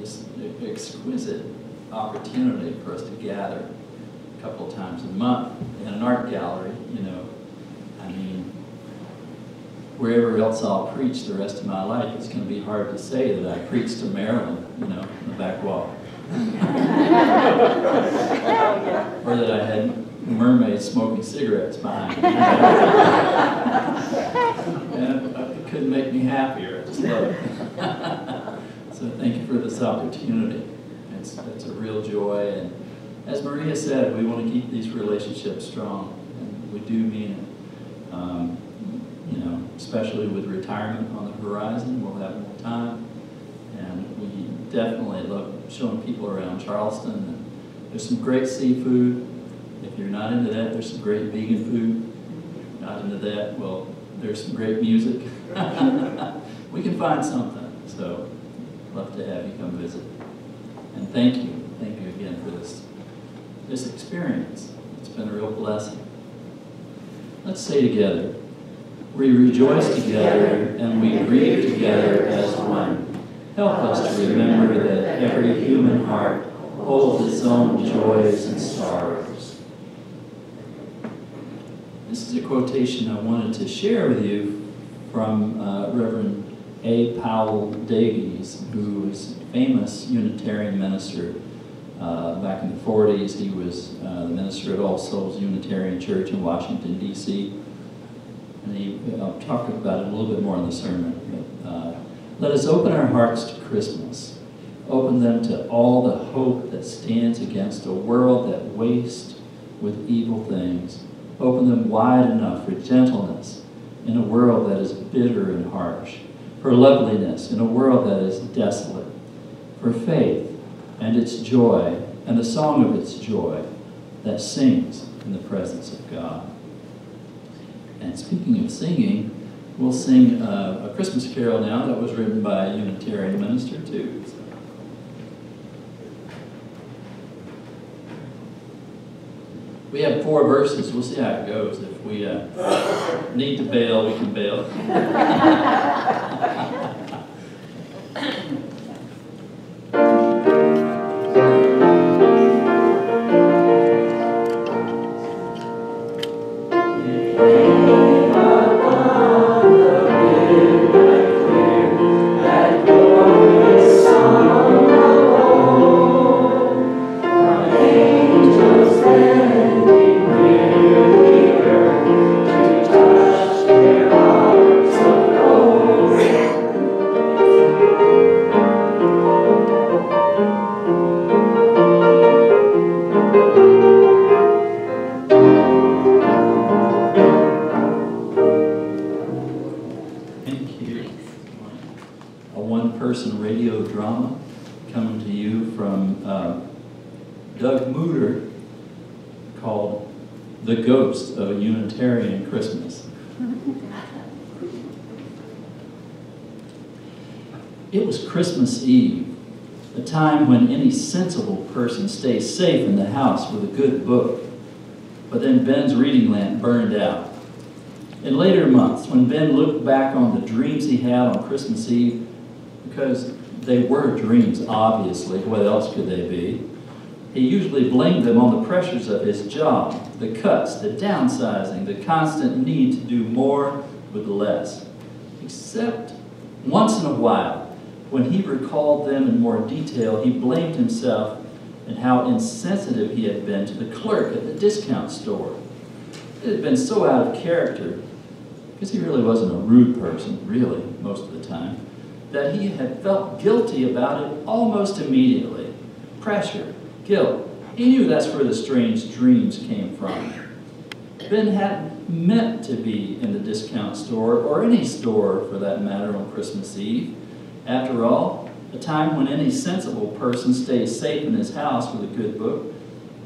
this exquisite opportunity for us to gather a couple of times a month in an art gallery, you know. I mean, wherever else I'll preach the rest of my life, it's going to be hard to say that I preached to Marilyn, you know, in the back wall. or that I had mermaids smoking cigarettes behind me. and it couldn't make me happier. I just love it. so thank you for this opportunity. It's, it's a real joy. And as Maria said, we want to keep these relationships strong. And we do mean it. Um, you know, especially with retirement on the horizon, we'll have more time. And we definitely love showing people around Charleston. And there's some great seafood. If you're not into that, there's some great vegan food. Not into that, well, there's some great music. we can find something. So, love to have you come visit. And thank you, thank you again for this, this experience. It's been a real blessing. Let's say together, we rejoice together and we grieve together as one. Help us to remember that every human heart holds its own joys and sorrows. This is a quotation I wanted to share with you from uh, Reverend A. Powell Davies, who was a famous Unitarian minister uh, back in the 40s. He was uh, the minister at All Souls Unitarian Church in Washington, D.C. And he, I'll talk about it a little bit more in the sermon. But, uh, let us open our hearts to Christmas. Open them to all the hope that stands against a world that wastes with evil things. Open them wide enough for gentleness in a world that is bitter and harsh, for loveliness in a world that is desolate, for faith and its joy and the song of its joy that sings in the presence of God. And speaking of singing, we'll sing uh, a Christmas carol now that was written by a Unitarian minister, too. We have four verses. We'll see how it goes. If we uh, need to bail, we can bail. Thank you. Stay safe in the house with a good book. But then Ben's reading lamp burned out. In later months, when Ben looked back on the dreams he had on Christmas Eve, because they were dreams, obviously, what else could they be? He usually blamed them on the pressures of his job, the cuts, the downsizing, the constant need to do more with less. Except once in a while, when he recalled them in more detail, he blamed himself and how insensitive he had been to the clerk at the discount store. It had been so out of character, because he really wasn't a rude person, really, most of the time, that he had felt guilty about it almost immediately. Pressure, guilt. He knew that's where the strange dreams came from. Ben hadn't meant to be in the discount store, or any store for that matter, on Christmas Eve. After all, a time when any sensible person stays safe in his house with a good book.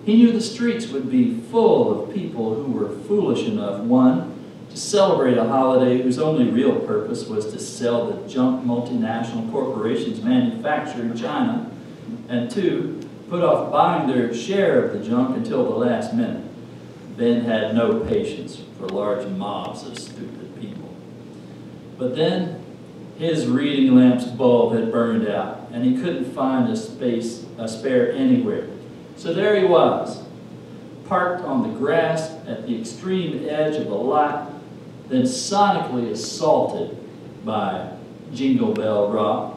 He knew the streets would be full of people who were foolish enough, one, to celebrate a holiday whose only real purpose was to sell the junk multinational corporations manufactured in China, and two, put off buying their share of the junk until the last minute. Ben had no patience for large mobs of stupid people. But then His reading lamp's bulb had burned out, and he couldn't find a space, a spare anywhere. So there he was, parked on the grass at the extreme edge of a lot, then sonically assaulted by Jingle Bell Rock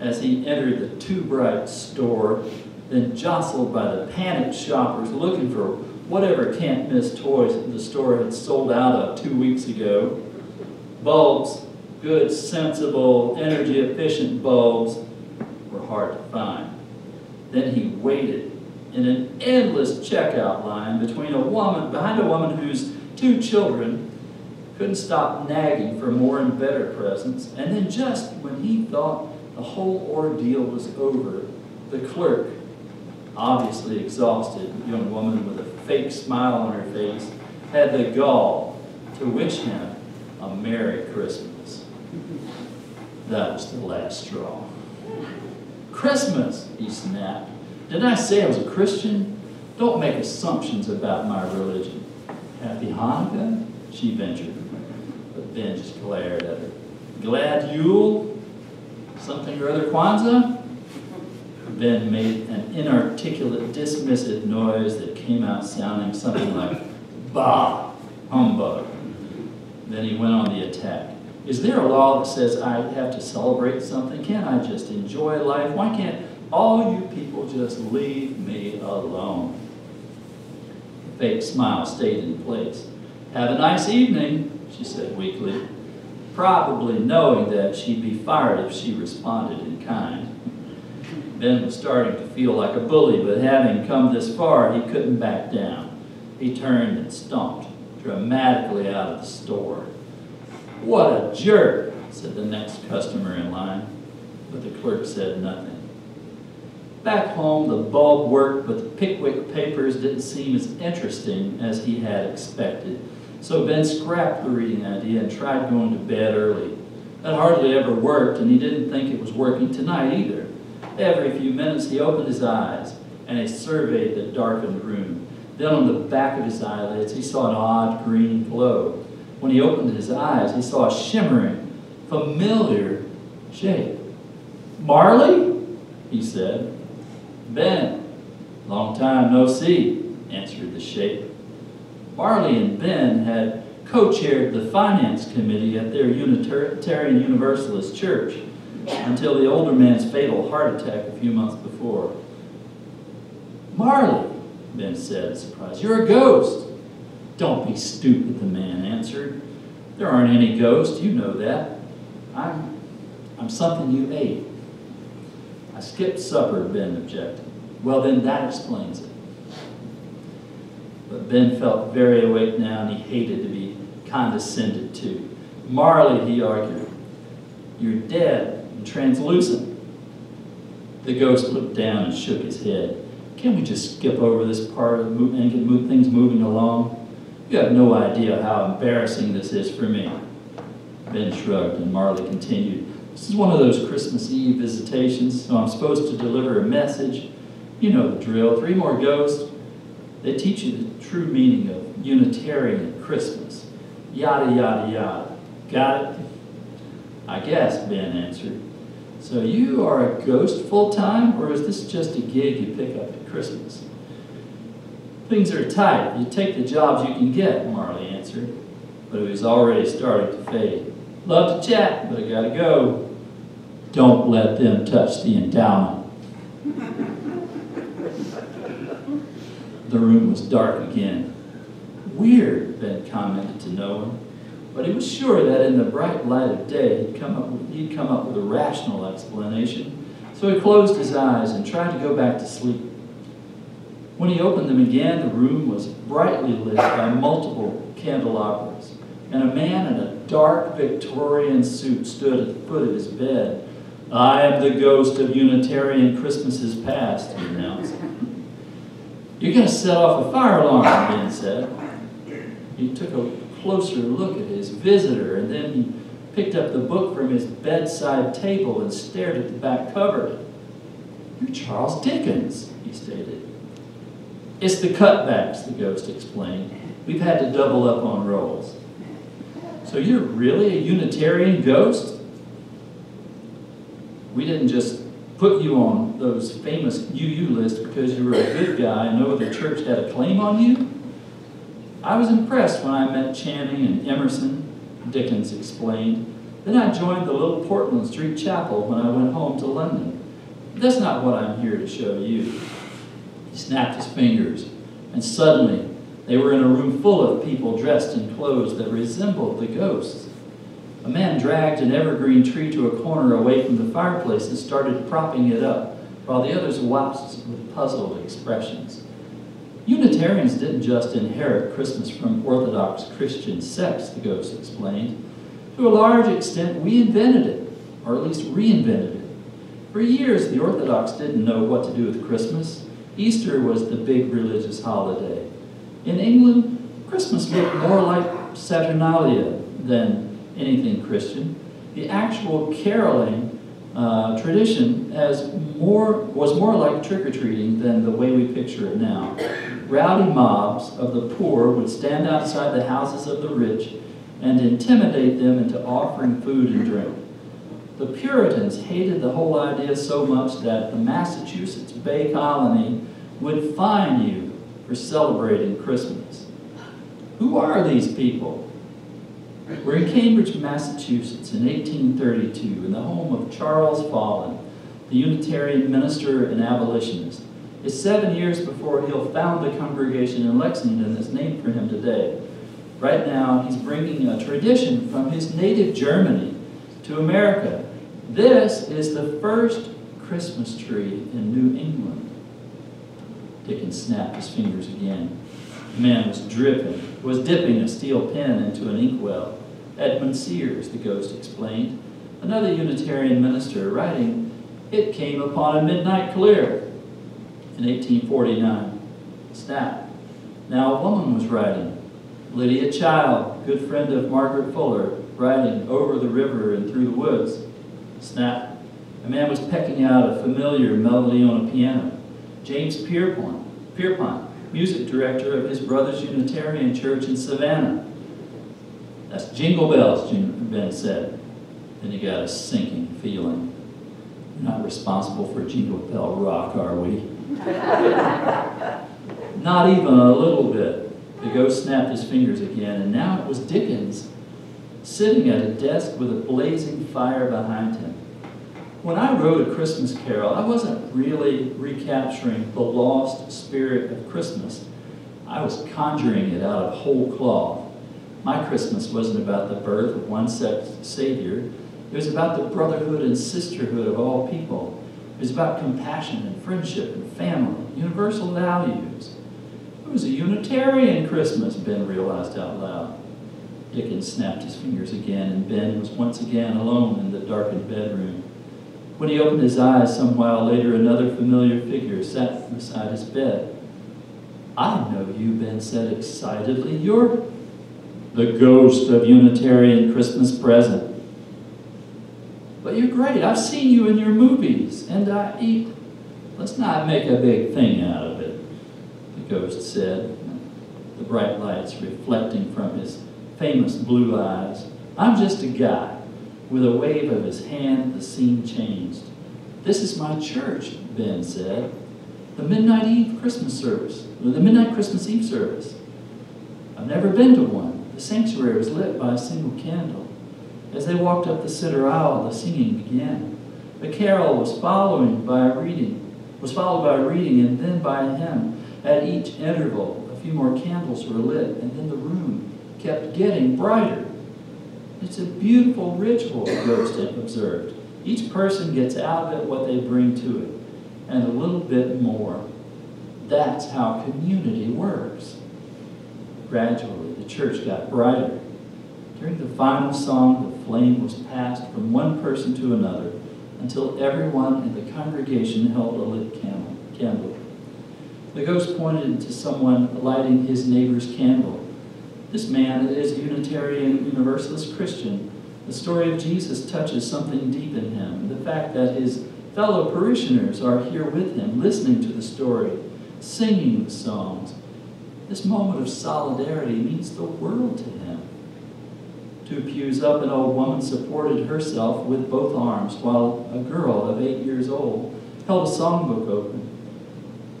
as he entered the Too Bright store, then jostled by the panicked shoppers looking for whatever can't miss toys the store had sold out of two weeks ago. Bulbs, good, sensible, energy efficient bulbs, were hard to find. Then he waited in an endless checkout line between a woman, behind a woman whose two children couldn't stop nagging for more and better presents. And then just when he thought the whole ordeal was over, the clerk, obviously exhausted young woman with a fake smile on her face, had the gall to wish him a Merry Christmas. That was the last straw. Christmas, he snapped. Did I say I was a Christian? Don't make assumptions about my religion. Happy Hanukkah? She ventured. But Ben just glared at her. Glad Yule? Something or other Kwanzaa? Ben made an inarticulate, dismissive noise that came out sounding something like, Bah! Humbug. Then he went on the attack. Is there a law that says I have to celebrate something? Can't I just enjoy life? Why can't all you people just leave me alone? The fake smile stayed in place. Have a nice evening, she said weakly, probably knowing that she'd be fired if she responded in kind. Ben was starting to feel like a bully, but having come this far, he couldn't back down. He turned and stomped dramatically out of the store. What a jerk, said the next customer in line, but the clerk said nothing. Back home, the bulb worked, but the Pickwick papers didn't seem as interesting as he had expected. So Ben scrapped the reading idea and tried going to bed early. That hardly ever worked, and he didn't think it was working tonight either. Every few minutes, he opened his eyes and he surveyed the darkened room. Then on the back of his eyelids, he saw an odd green glow. When he opened his eyes, he saw a shimmering, familiar shape. Marley? he said. Ben, long time no see, answered the shape. Marley and Ben had co-chaired the finance committee at their Unitarian Universalist church until the older man's fatal heart attack a few months before. Marley, Ben said, surprised. You're a ghost. Don't be stupid, the man answered. There aren't any ghosts, you know that. I'm, I'm something you ate. I skipped supper, Ben objected. Well, then that explains it. But Ben felt very awake now and he hated to be condescended to. Marley, he argued, you're dead and translucent. The ghost looked down and shook his head. Can't we just skip over this part and get move, things moving along? You have no idea how embarrassing this is for me. Ben shrugged and Marley continued. This is one of those Christmas Eve visitations, so I'm supposed to deliver a message. You know the drill. Three more ghosts. They teach you the true meaning of Unitarian Christmas. Yada, yada, yada. Got it? I guess, Ben answered. So you are a ghost full-time, or is this just a gig you pick up at Christmas? Things are tight. You take the jobs you can get, Marley answered. But it was already starting to fade. Love to chat, but I gotta go. Don't let them touch the endowment. the room was dark again. Weird, Ben commented to no one. But he was sure that in the bright light of day, he'd come up with, he'd come up with a rational explanation. So he closed his eyes and tried to go back to sleep. When he opened them again, the room was brightly lit by multiple candelabras, and a man in a dark Victorian suit stood at the foot of his bed. I am the ghost of Unitarian Christmases past, he announced. You're going to set off a fire alarm, Ben said. He took a closer look at his visitor, and then he picked up the book from his bedside table and stared at the back cover. You're Charles Dickens, he stated. It's the cutbacks, the ghost explained. We've had to double up on roles. So you're really a Unitarian ghost? We didn't just put you on those famous UU lists because you were a good guy and no other church had a claim on you. I was impressed when I met Channing and Emerson, Dickens explained. Then I joined the little Portland Street Chapel when I went home to London. That's not what I'm here to show you. He snapped his fingers, and suddenly they were in a room full of people dressed in clothes that resembled the ghosts. A man dragged an evergreen tree to a corner away from the fireplace and started propping it up, while the others watched with puzzled expressions. Unitarians didn't just inherit Christmas from Orthodox Christian sects, the ghost explained. To a large extent, we invented it, or at least reinvented it. For years, the Orthodox didn't know what to do with Christmas. Easter was the big religious holiday. In England, Christmas looked more like Saturnalia than anything Christian. The actual caroling uh, tradition more, was more like trick-or-treating than the way we picture it now. Rowdy mobs of the poor would stand outside the houses of the rich and intimidate them into offering food and drink. The Puritans hated the whole idea so much that the Massachusetts Bay Colony would fine you for celebrating Christmas. Who are these people? We're in Cambridge, Massachusetts in 1832 in the home of Charles Follen, the Unitarian minister and abolitionist. It's seven years before he'll found the congregation in Lexington that's named for him today. Right now, he's bringing a tradition from his native Germany to America. This is the first Christmas tree in New England. Dickens snapped his fingers again. The man was dripping, was dipping a steel pen into an inkwell. Edmund Sears, the ghost explained, another Unitarian minister, writing, It came upon a midnight clear in 1849. Snap. Now a woman was writing. Lydia Child, good friend of Margaret Fuller, riding over the river and through the woods. Snap. A man was pecking out a familiar melody on a piano. James Pierpont, Pierpont, music director of his brother's Unitarian church in Savannah. That's jingle bells, Ben said. Then he got a sinking feeling. We're not responsible for jingle bell rock, are we? not even a little bit. The ghost snapped his fingers again, and now it was Dickens, sitting at a desk with a blazing fire behind him. When I wrote A Christmas Carol, I wasn't really recapturing the lost spirit of Christmas. I was conjuring it out of whole cloth. My Christmas wasn't about the birth of one set Savior. It was about the brotherhood and sisterhood of all people. It was about compassion and friendship and family, universal values. It was a Unitarian Christmas, Ben realized out loud. Dickens snapped his fingers again, and Ben was once again alone in the darkened bedroom. When he opened his eyes some while later, another familiar figure sat beside his bed. I know you, Ben said excitedly. You're the ghost of Unitarian Christmas present. But you're great. I've seen you in your movies, and I eat. Let's not make a big thing out of it, the ghost said, the bright lights reflecting from his famous blue eyes. I'm just a guy. With a wave of his hand, the scene changed. This is my church, Ben said. The midnight Eve Christmas service, the midnight Christmas Eve service. I've never been to one. The sanctuary was lit by a single candle. As they walked up the center aisle, the singing began. The carol was following by a reading, was followed by a reading and then by a hymn. At each interval, a few more candles were lit, and then the room kept getting brighter. It's a beautiful ritual, Ghost observed. Each person gets out of it what they bring to it, and a little bit more. That's how community works. Gradually, the church got brighter. During the final song, the flame was passed from one person to another until everyone in the congregation held a lit candle. The ghost pointed to someone lighting his neighbor's candle. This man is a Unitarian Universalist Christian. The story of Jesus touches something deep in him. The fact that his fellow parishioners are here with him, listening to the story, singing the songs. This moment of solidarity means the world to him. Two pews up, an old woman supported herself with both arms, while a girl of eight years old held a songbook open.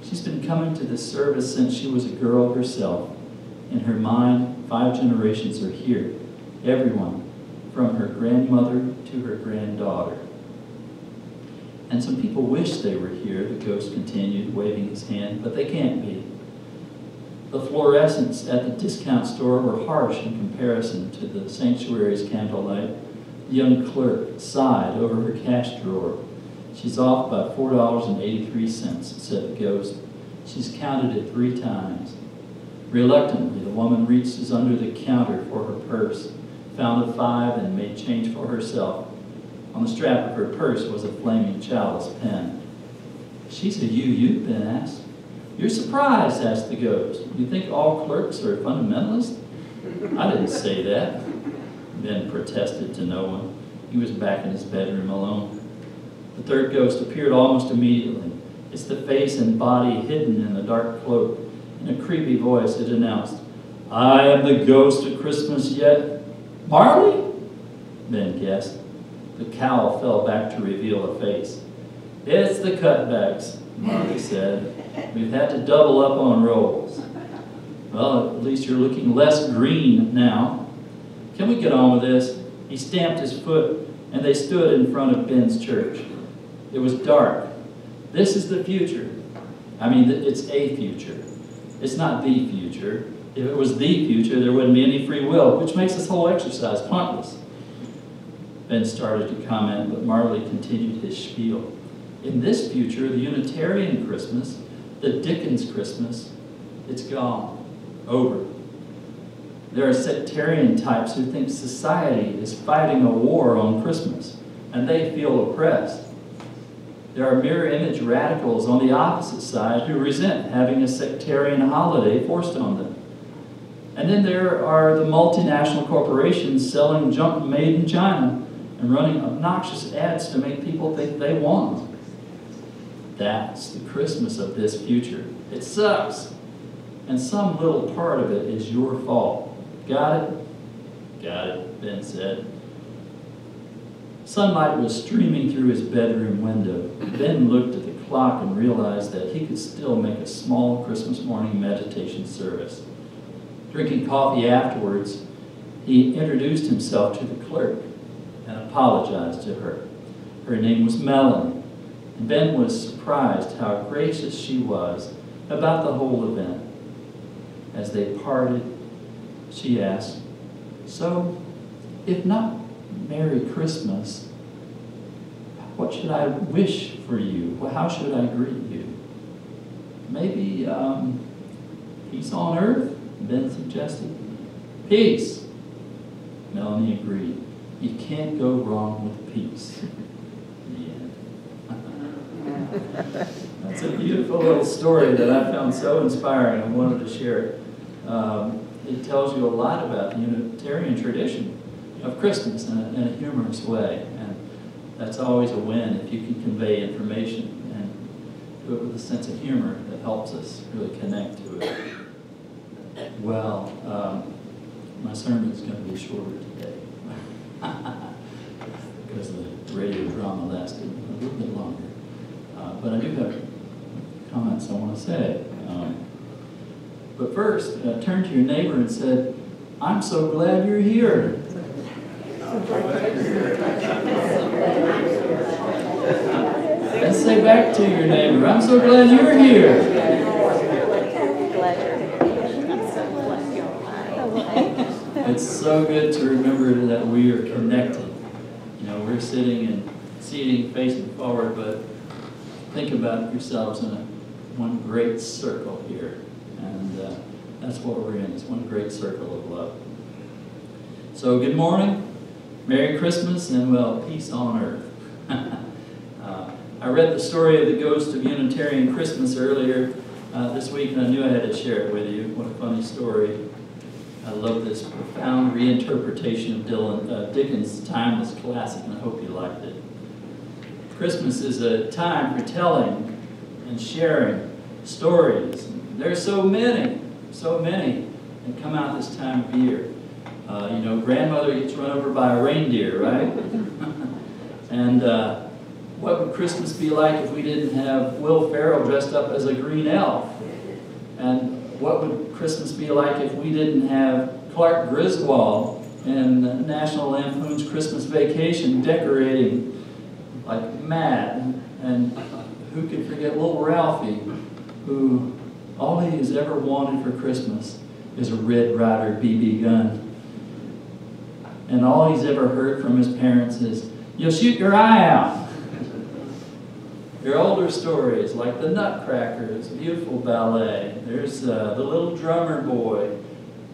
She's been coming to this service since she was a girl herself. In her mind, five generations are here. Everyone, from her grandmother to her granddaughter. And some people wish they were here, the ghost continued, waving his hand, but they can't be. The fluorescents at the discount store were harsh in comparison to the sanctuary's candlelight. The young clerk sighed over her cash drawer. She's off by $4.83, said the ghost. She's counted it three times. Reluctantly, the woman reaches under the counter for her purse, found a five, and made change for herself. On the strap of her purse was a flaming chalice pen. She's a UU, Ben asked. You're surprised, asked the ghost. You think all clerks are fundamentalists? I didn't say that. Ben protested to no one. He was back in his bedroom alone. The third ghost appeared almost immediately. It's the face and body hidden in the dark cloak. In a creepy voice, it announced, I am the ghost of Christmas yet. Marley? Ben guessed. The cowl fell back to reveal a face. It's the cutbacks, Marley said. We've had to double up on roles. Well, at least you're looking less green now. Can we get on with this? He stamped his foot, and they stood in front of Ben's church. It was dark. This is the future. I mean, it's a future. It's not the future. If it was the future, there wouldn't be any free will, which makes this whole exercise pointless. Ben started to comment, but Marley continued his spiel. In this future, the Unitarian Christmas the Dickens Christmas, it's gone, over. There are sectarian types who think society is fighting a war on Christmas, and they feel oppressed. There are mirror image radicals on the opposite side who resent having a sectarian holiday forced on them. And then there are the multinational corporations selling junk made in China and running obnoxious ads to make people think they want. That's the Christmas of this future. It sucks. And some little part of it is your fault. Got it? Got it, Ben said. Sunlight was streaming through his bedroom window. Ben looked at the clock and realized that he could still make a small Christmas morning meditation service. Drinking coffee afterwards, he introduced himself to the clerk and apologized to her. Her name was Melanie. And Ben was surprised how gracious she was about the whole event. As they parted, she asked, So, if not Merry Christmas, what should I wish for you? Well, how should I greet you? Maybe um, peace on earth, Ben suggested. Peace. Melanie agreed. You can't go wrong with peace. That's a beautiful little story that I found so inspiring. I wanted to share it. Um, it tells you a lot about Unitarian tradition of Christmas in a, in a humorous way. And that's always a win if you can convey information and do it with a sense of humor that helps us really connect to it. Well, um, my sermon is going to be shorter today because the radio drama lasted a little bit longer. Uh, but I do have comments I want to say. Um, but first, uh, turn to your neighbor and said, I'm so glad you're here. And say back to your neighbor, I'm so glad you're here. It's so good to remember that we are connected. You know, we're sitting and seating, facing forward, but think about yourselves in a, one great circle here. And uh, that's what we're in. It's one great circle of love. So good morning, Merry Christmas, and well, peace on earth. uh, I read the story of the ghost of Unitarian Christmas earlier uh, this week, and I knew I had to share it with you. What a funny story. I love this profound reinterpretation of Dylan, uh, Dickens' timeless classic, and I hope you liked it. Christmas is a time for telling and sharing stories. There are so many, so many that come out this time of year. Uh, you know, grandmother gets run over by a reindeer, right? and uh, what would Christmas be like if we didn't have Will Ferrell dressed up as a green elf? And what would Christmas be like if we didn't have Clark Griswold in National Lampoon's Christmas Vacation decorating like mad? And who could forget little Ralphie, who all he has ever wanted for Christmas is a Red Ryder BB gun. And all he's ever heard from his parents is, You'll shoot your eye out. Your older stories, like The Nutcrackers, beautiful ballet. There's uh, The Little Drummer Boy.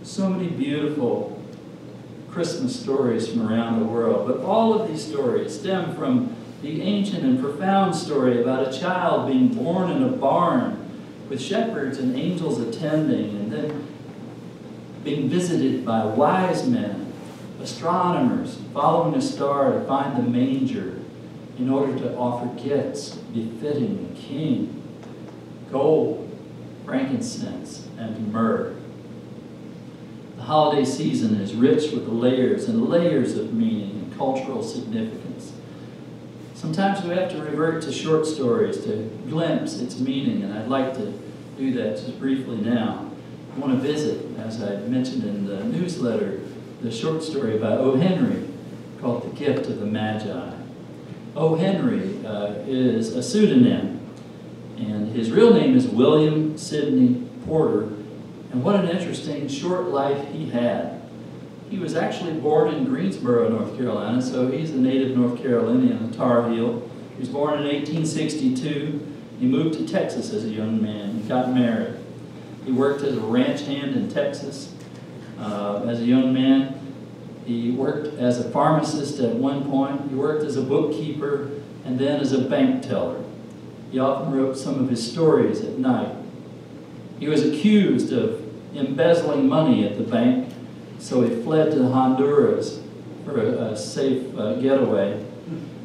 So many beautiful Christmas stories from around the world. But all of these stories stem from the ancient and profound story about a child being born in a barn with shepherds and angels attending, and then being visited by wise men, astronomers, following a star to find the manger in order to offer gifts befitting the king gold, frankincense, and myrrh. The holiday season is rich with layers and layers of meaning and cultural significance. Sometimes we have to revert to short stories to glimpse its meaning, and I'd like to do that just briefly now. I want to visit, as I mentioned in the newsletter, the short story by O. Henry called The Gift of the Magi. O. Henry uh, is a pseudonym, and his real name is William Sidney Porter. And what an interesting short life he had. He was actually born in Greensboro, North Carolina, so he's a native North Carolinian, a Tar Heel. He was born in 1862. He moved to Texas as a young man. He got married. He worked as a ranch hand in Texas uh, as a young man. He worked as a pharmacist at one point. He worked as a bookkeeper and then as a bank teller. He often wrote some of his stories at night. He was accused of embezzling money at the bank, so he fled to Honduras for a, a safe uh, getaway.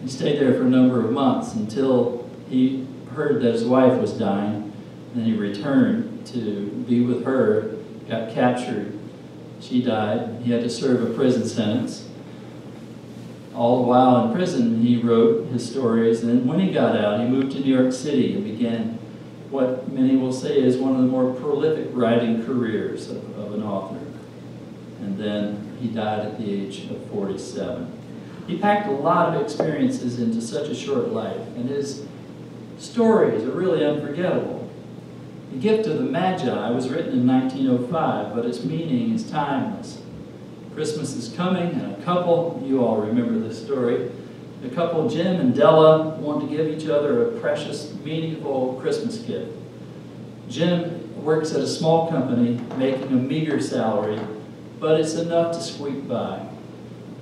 He stayed there for a number of months until he heard that his wife was dying. Then he returned to be with her, got captured. She died. He had to serve a prison sentence. All the while in prison, he wrote his stories. And when he got out, he moved to New York City and began what many will say is one of the more prolific writing careers of, of an author. And then he died at the age of 47. He packed a lot of experiences into such a short life, and his stories are really unforgettable. The Gift of the Magi was written in 1905, but its meaning is timeless. Christmas is coming, and a couple, you all remember this story, a couple, Jim and Della, want to give each other a precious, meaningful Christmas gift. Jim works at a small company, making a meager salary, but it's enough to squeak by.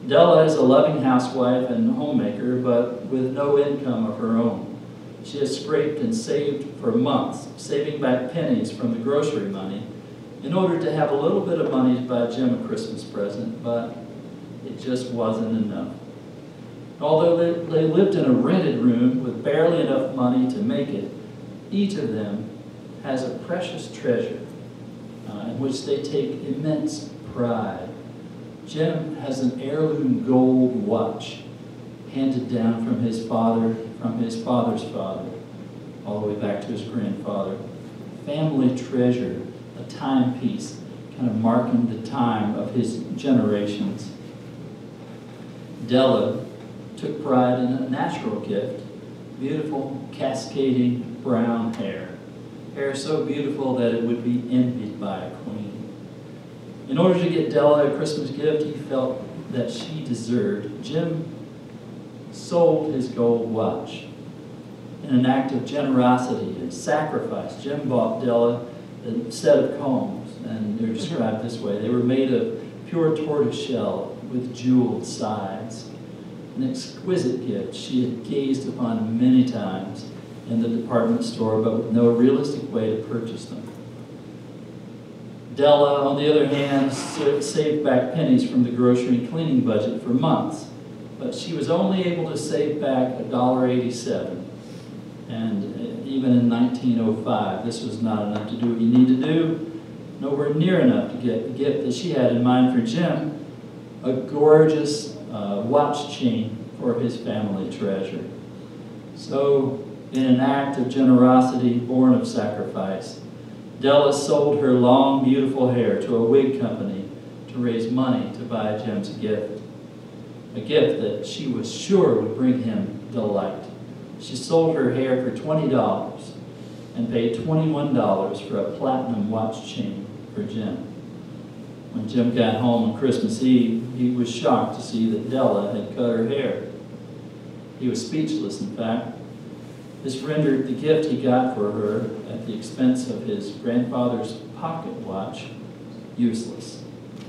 Della is a loving housewife and homemaker, but with no income of her own. She has scraped and saved for months, saving back pennies from the grocery money in order to have a little bit of money to buy Jim a Christmas present, but it just wasn't enough. Although they, they lived in a rented room with barely enough money to make it, each of them has a precious treasure uh, in which they take immense pride. Jim has an heirloom gold watch handed down from his father, from his father's father, all the way back to his grandfather. Family treasure, a timepiece, kind of marking the time of his generations. Della took pride in a natural gift, beautiful, cascading brown hair. Hair so beautiful that it would be envied by a queen. In order to get Della a Christmas gift he felt that she deserved, Jim sold his gold watch. In an act of generosity and sacrifice, Jim bought Della a set of combs, and they're mm-hmm. described this way. They were made of pure tortoiseshell with jeweled sides. An exquisite gift she had gazed upon many times in the department store, but with no realistic way to purchase them. Della, on the other hand, saved back pennies from the grocery and cleaning budget for months but she was only able to save back $1.87. And uh, even in 1905, this was not enough to do what you need to do, nowhere near enough to get the gift that she had in mind for Jim. a gorgeous uh, watch chain for his family treasure. So, in an act of generosity born of sacrifice, Della sold her long, beautiful hair to a wig company to raise money to buy Jim's gift. A gift that she was sure would bring him delight. She sold her hair for $20 and paid $21 for a platinum watch chain for Jim. When Jim got home on Christmas Eve, he was shocked to see that Della had cut her hair. He was speechless, in fact. This rendered the gift he got for her at the expense of his grandfather's pocket watch useless,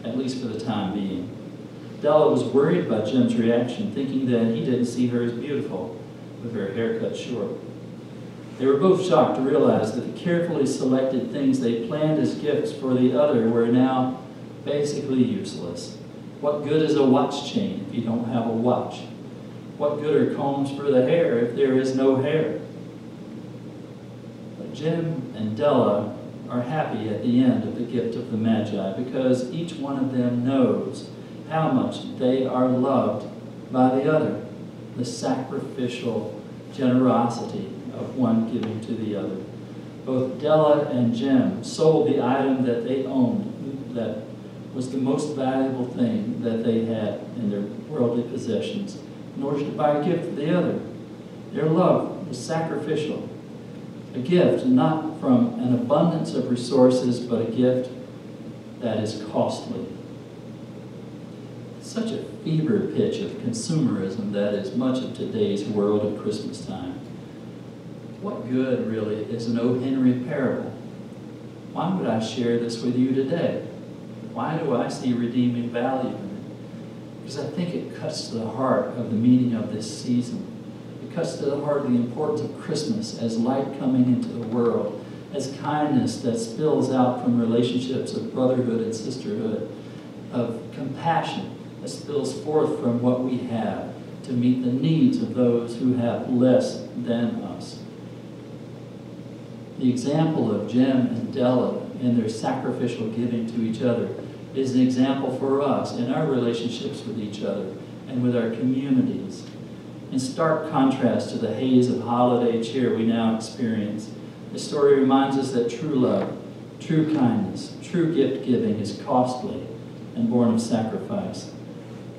at least for the time being. Della was worried about Jim's reaction, thinking that he didn't see her as beautiful with her hair cut short. They were both shocked to realize that the carefully selected things they planned as gifts for the other were now basically useless. What good is a watch chain if you don't have a watch? What good are combs for the hair if there is no hair? But Jim and Della are happy at the end of the gift of the Magi because each one of them knows how much they are loved by the other. The sacrificial generosity of one giving to the other. Both Della and Jim sold the item that they owned that was the most valuable thing that they had in their worldly possessions in order to buy a gift for the other. Their love was sacrificial, a gift not from an abundance of resources, but a gift that is costly. Such a fever pitch of consumerism that is much of today's world at Christmas time. What good, really, is an O. Henry parable? Why would I share this with you today? Why do I see redeeming value in it? Because I think it cuts to the heart of the meaning of this season. It cuts to the heart of the importance of Christmas as light coming into the world, as kindness that spills out from relationships of brotherhood and sisterhood, of compassion that spills forth from what we have to meet the needs of those who have less than us. The example of Jim and Della in their sacrificial giving to each other is an example for us in our relationships with each other and with our communities. In stark contrast to the haze of holiday cheer we now experience, the story reminds us that true love, true kindness, true gift giving is costly and born of sacrifice.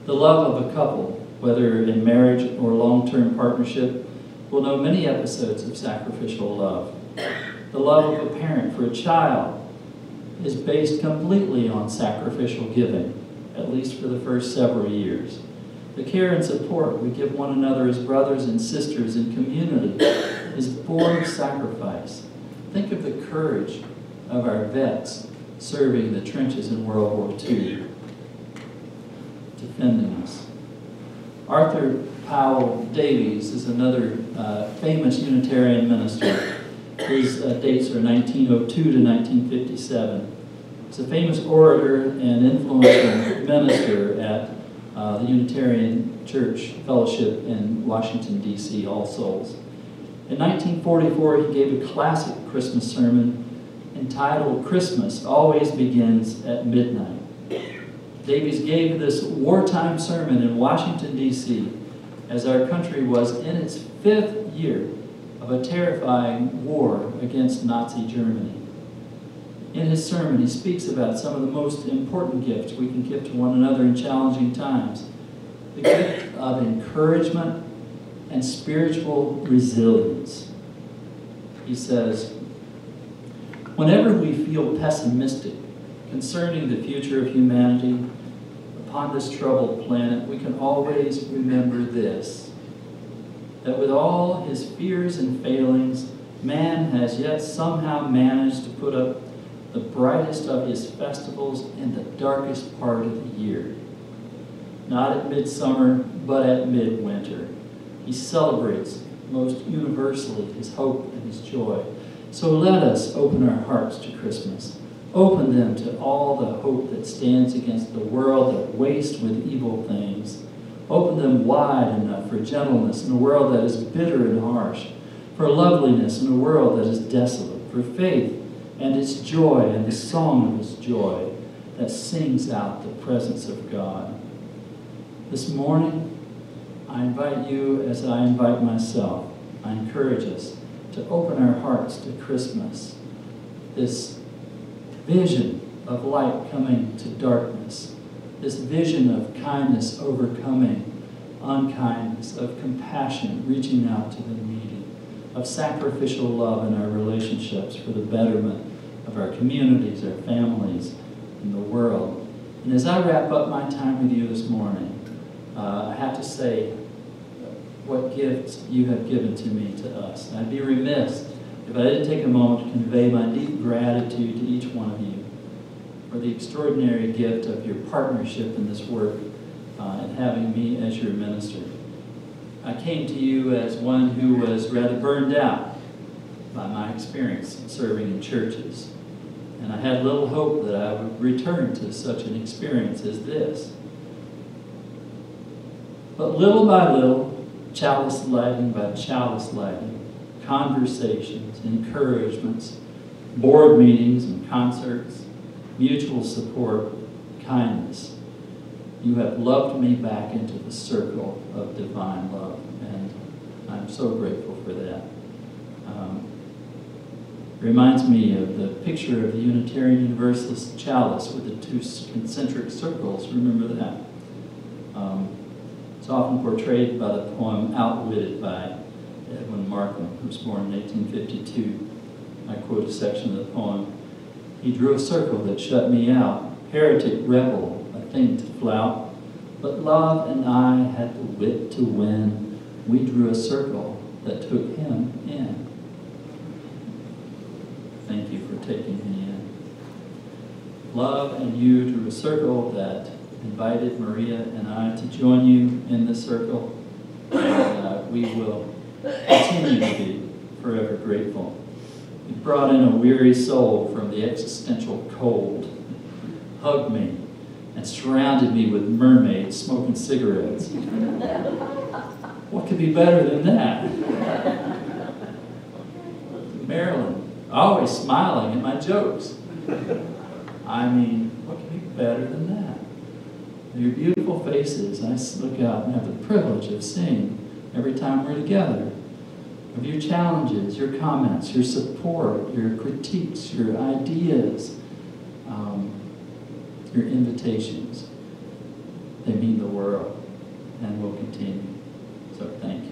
The love of a couple, whether in marriage or long term partnership, will know many episodes of sacrificial love. The love of a parent for a child is based completely on sacrificial giving, at least for the first several years. The care and support we give one another as brothers and sisters in community is born of sacrifice. Think of the courage of our vets serving the trenches in World War II, defending us. Arthur Powell Davies is another uh, famous Unitarian minister. His uh, dates are 1902 to 1957. He's a famous orator and influential minister at uh, the Unitarian Church Fellowship in Washington, D.C., All Souls. In 1944, he gave a classic Christmas sermon entitled Christmas Always Begins at Midnight. Davies gave this wartime sermon in Washington, D.C., as our country was in its fifth year of a terrifying war against Nazi Germany. In his sermon, he speaks about some of the most important gifts we can give to one another in challenging times the gift of encouragement and spiritual resilience. He says, Whenever we feel pessimistic concerning the future of humanity upon this troubled planet, we can always remember this that with all his fears and failings, man has yet somehow managed to put up the brightest of his festivals in the darkest part of the year. Not at midsummer, but at midwinter. He celebrates most universally his hope and his joy. So let us open our hearts to Christmas. Open them to all the hope that stands against the world that wastes with evil things Open them wide enough for gentleness in a world that is bitter and harsh, for loveliness in a world that is desolate, for faith and its joy and the song of its joy that sings out the presence of God. This morning, I invite you as I invite myself. I encourage us to open our hearts to Christmas. This vision of light coming to darkness. This vision of kindness overcoming unkindness, of compassion reaching out to the needy, of sacrificial love in our relationships for the betterment of our communities, our families, and the world. And as I wrap up my time with you this morning, uh, I have to say what gifts you have given to me to us. I'd be remiss if I didn't take a moment to convey my deep gratitude to each one of you for the extraordinary gift of your partnership in this work uh, and having me as your minister. I came to you as one who was rather burned out by my experience serving in churches. And I had little hope that I would return to such an experience as this. But little by little, chalice lighting by chalice lighting, conversations, encouragements, board meetings and concerts, mutual support, kindness, you have loved me back into the circle of divine love, and I'm so grateful for that. Um, reminds me of the picture of the Unitarian Universalist chalice with the two concentric circles. Remember that? Um, it's often portrayed by the poem Outwitted by Edwin Markham, who was born in 1852. I quote a section of the poem. He drew a circle that shut me out, heretic rebel, a thing to flout. But love and I had the wit to win. We drew a circle that took him in. Thank you for taking me in. Love and you drew a circle that invited Maria and I to join you in the circle. And uh, we will continue to be forever grateful. You brought in a weary soul from the existential cold. hugged me and surrounded me with mermaids smoking cigarettes. what could be better than that? Marilyn, always smiling at my jokes. I mean, what could be better than that? Your beautiful faces, I look out and have the privilege of seeing every time we're together. Of your challenges, your comments, your support, your critiques, your ideas. Um, your invitations. They mean the world and will continue. So thank you.